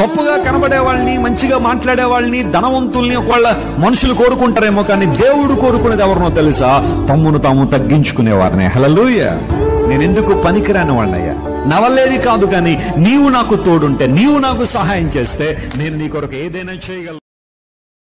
గొప్పగా కనబడే వాళ్ళని మంచిగా మాట్లాడే వాళ్ళని ధనవంతుల్ని ఒకళ్ళ మనుషులు కోరుకుంటారేమో కానీ దేవుడు కోరుకునేది ఎవరినో తెలుసా? తమ్మును తాము తగ్గించుకునేవారిని. హలలుయ నేను ఎందుకు పనికిరాని వాళ్ళయ్యా నా వల్లేది కాదు కానీ నీవు నాకు తోడుంటే నీవు నాకు సహాయం చేస్తే నేను నీ కొరకు ఏదైనా చేయగలను.